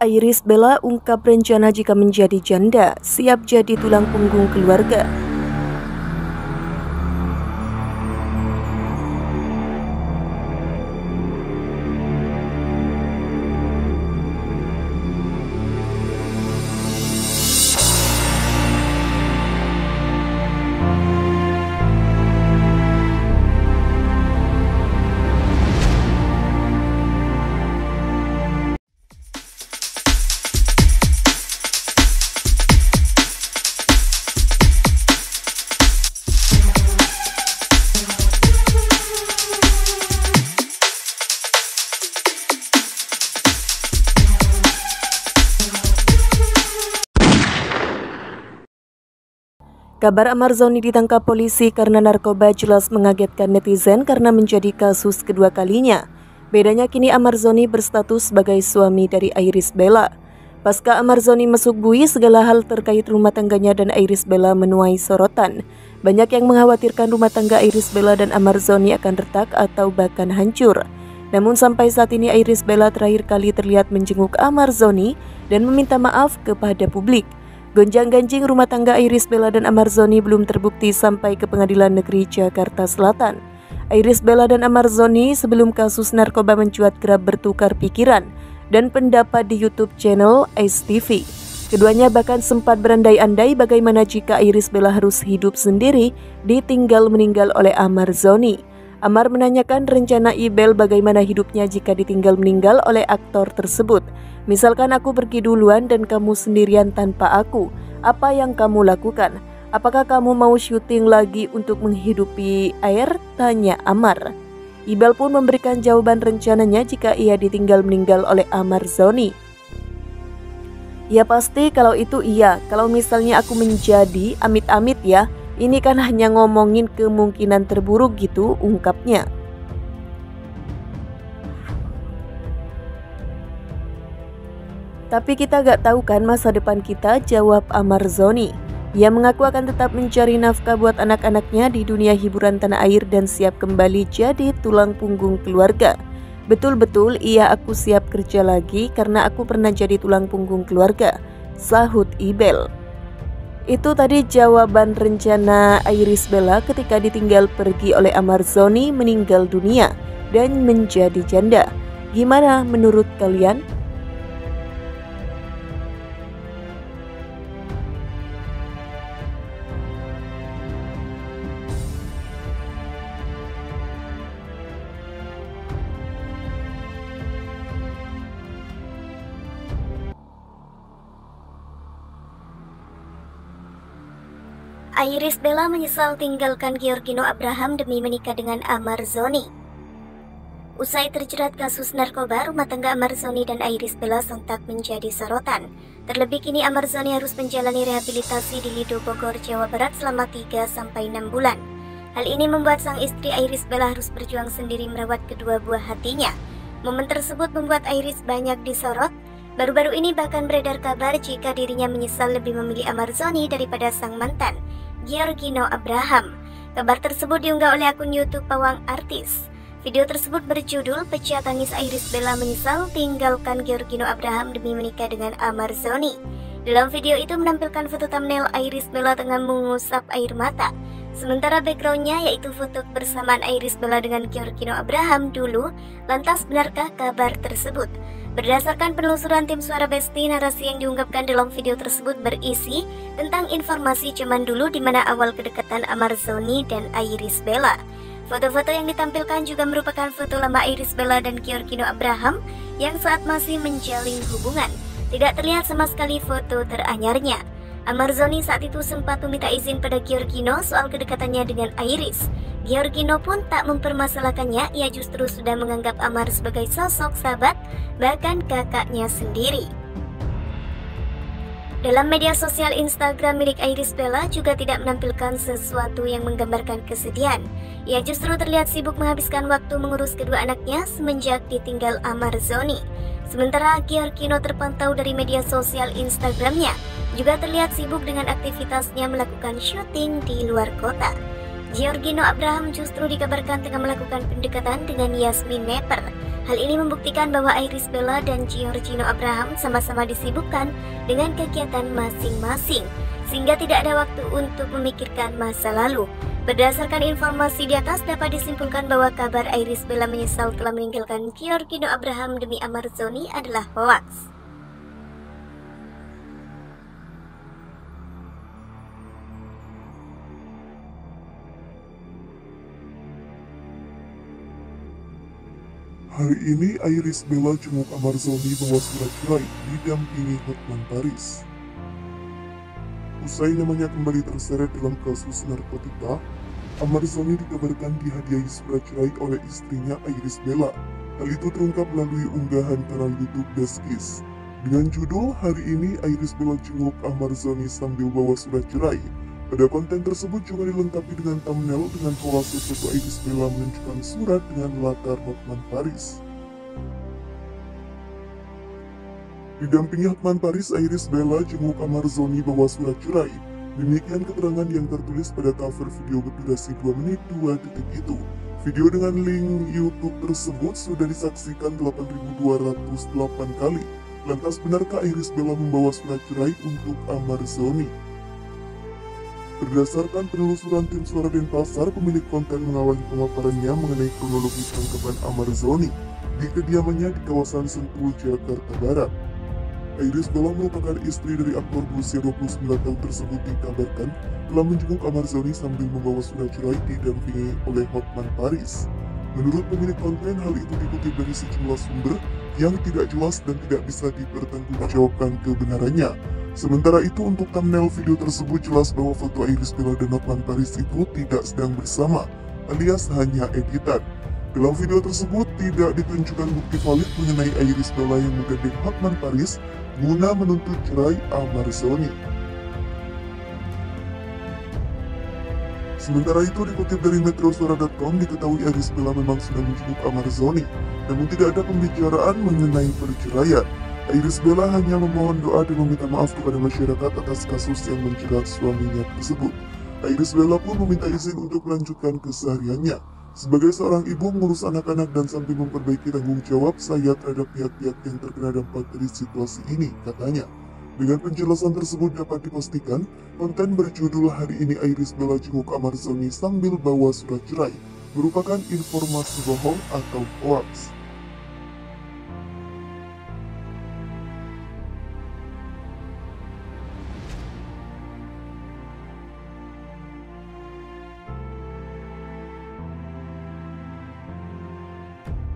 Iris Bella ungkap rencana jika menjadi janda, siap jadi tulang punggung keluarga. Kabar Amar Zoni ditangkap polisi karena narkoba jelas mengagetkan netizen karena menjadi kasus kedua kalinya. Bedanya kini Amar Zoni berstatus sebagai suami dari Iris Bella. Pasca Amar Zoni masuk bui, segala hal terkait rumah tangganya dan Iris Bella menuai sorotan. Banyak yang mengkhawatirkan rumah tangga Iris Bella dan Amar Zoni akan retak atau bahkan hancur. Namun sampai saat ini Iris Bella terakhir kali terlihat menjenguk Amar Zoni dan meminta maaf kepada publik. Gonjang-ganjing rumah tangga Iris Bella dan Amar Zoni belum terbukti sampai ke Pengadilan Negeri Jakarta Selatan. Iris Bella dan Amar Zoni sebelum kasus narkoba mencuat kerap bertukar pikiran dan pendapat di YouTube channel Ice TV. Keduanya bahkan sempat berandai-andai bagaimana jika Iris Bella harus hidup sendiri ditinggal meninggal oleh Amar Zoni. Amar menanyakan rencana Ibel bagaimana hidupnya jika ditinggal meninggal oleh aktor tersebut. Misalkan aku pergi duluan dan kamu sendirian tanpa aku, apa yang kamu lakukan? Apakah kamu mau syuting lagi untuk menghidupi air? Tanya Amar. Ibel pun memberikan jawaban rencananya jika ia ditinggal meninggal oleh Amar Zoni. Ya pasti kalau itu iya, kalau misalnya aku menjadi amit-amit ya, ini kan hanya ngomongin kemungkinan terburuk gitu ungkapnya. Tapi kita gak tahu kan masa depan kita, jawab Amar Zoni. Ia mengaku akan tetap mencari nafkah buat anak-anaknya di dunia hiburan tanah air dan siap kembali jadi tulang punggung keluarga. Betul-betul ia aku siap kerja lagi karena aku pernah jadi tulang punggung keluarga, sahut Ibel. Itu tadi jawaban rencana Iris Bella ketika ditinggal pergi oleh Amar Zoni meninggal dunia dan menjadi janda. Gimana menurut kalian? Iris Bella menyesal tinggalkan Giorgino Abraham demi menikah dengan Amar Zoni. Usai terjerat kasus narkoba, rumah tangga Amar Zoni dan Iris Bella sontak menjadi sorotan. Terlebih kini Amar Zoni harus menjalani rehabilitasi di Lido Bogor, Jawa Barat selama 3-6 bulan. Hal ini membuat sang istri Iris Bella harus berjuang sendiri merawat kedua buah hatinya. Momen tersebut membuat Iris banyak disorot. Baru-baru ini bahkan beredar kabar jika dirinya menyesal lebih memilih Amar Zoni daripada sang mantan. Giorgino Abraham. Kabar tersebut diunggah oleh akun YouTube Pawang Artis. Video tersebut berjudul Pecah Tangis Iris Bella Menyesal Tinggalkan Giorgino Abraham Demi Menikah Dengan Amar Zoni. Dalam video itu menampilkan foto thumbnail Iris Bella tengah mengusap air mata. Sementara backgroundnya yaitu foto bersamaan Iris Bella dengan Giorgino Abraham dulu. Lantas benarkah kabar tersebut? Berdasarkan penelusuran tim Suara Besti, narasi yang diungkapkan dalam video tersebut berisi tentang informasi zaman dulu di mana awal kedekatan Amar Zoni dan Iris Bella. Foto-foto yang ditampilkan juga merupakan foto lama Iris Bella dan Giorgino Abraham yang saat masih menjalin hubungan. Tidak terlihat sama sekali foto teranyarnya. Amar Zoni saat itu sempat meminta izin pada Giorgino soal kedekatannya dengan Iris. Giorgino pun tak mempermasalahkannya, ia justru sudah menganggap Amar sebagai sosok sahabat, bahkan kakaknya sendiri. Dalam media sosial Instagram milik Iris Bella juga tidak menampilkan sesuatu yang menggambarkan kesedihan. Ia justru terlihat sibuk menghabiskan waktu mengurus kedua anaknya semenjak ditinggal Amar Zoni. Sementara Giorgino terpantau dari media sosial Instagramnya, juga terlihat sibuk dengan aktivitasnya melakukan syuting di luar kota. Giorgino Abraham justru dikabarkan tengah melakukan pendekatan dengan Yasmin Nepper. Hal ini membuktikan bahwa Iris Bella dan Giorgino Abraham sama-sama disibukkan dengan kegiatan masing-masing, sehingga tidak ada waktu untuk memikirkan masa lalu. Berdasarkan informasi di atas dapat disimpulkan bahwa kabar Iris Bella menyesal telah meninggalkan Giorgino Abraham demi Amarzoni adalah hoax. Hari ini Iris Bella jenguk Amarzoni bawa surat cerai didampingi Hotman Paris. Usai namanya kembali terseret dalam kasus narkotika, Amarzoni dikabarkan dihadiahi surat cerai oleh istrinya Iris Bella. Hal itu terungkap melalui unggahan kanal YouTube Deskis. Dengan judul, hari ini Iris Bella jenguk Amarzoni sambil bawa surat cerai. Pada konten tersebut juga dilengkapi dengan thumbnail dengan kolase foto Iris Bella menunjukkan surat dengan latar Hotman Paris. Didampingi Hotman Paris, Iris Bella jenguk Amarzoni bawa surat cerai. Demikian keterangan yang tertulis pada cover video berdurasi 2 menit 2 detik itu. Video dengan link YouTube tersebut sudah disaksikan 8.208 kali. Lantas benarkah Iris Bella membawa surat cerai untuk Amarzoni? Berdasarkan penelusuran tim suara Denpasar, pemilik konten mengawali pemaparannya mengenai kronologi tangkapan Amarzoni di kediamannya di kawasan Sentul, Jakarta Barat. Iris Bella merupakan istri dari aktor berusia 29 tahun tersebut dikabarkan telah menjenguk Amarzoni sambil membawa surat cerai didampingi oleh Hotman Paris. Menurut pemilik konten, hal itu dikutip dari sejumlah sumber yang tidak jelas dan tidak bisa dipertanggungjawabkan kebenarannya. Sementara itu untuk thumbnail video tersebut jelas bahwa foto Iris Bella dan Hotman Paris itu tidak sedang bersama, alias hanya editan. Dalam video tersebut tidak ditunjukkan bukti valid mengenai Iris Bella yang menggandeng Hotman Paris guna menuntut cerai Amarzoni. Sementara itu dikutip dari metrosuara.com diketahui Iris Bella memang sudah menjenguk Amarzoni, namun tidak ada pembicaraan mengenai perceraian. Iris Bella hanya memohon doa dan meminta maaf kepada masyarakat atas kasus yang menjerat suaminya tersebut. Iris Bella pun meminta izin untuk melanjutkan kesehariannya. Sebagai seorang ibu mengurus anak-anak dan sambil memperbaiki tanggung jawab saya terhadap pihak-pihak yang terkena dampak dari situasi ini, katanya. Dengan penjelasan tersebut dapat dipastikan, konten berjudul hari ini Iris Bella jenguk Amarzoni sambil bawa surat cerai merupakan informasi bohong atau hoax.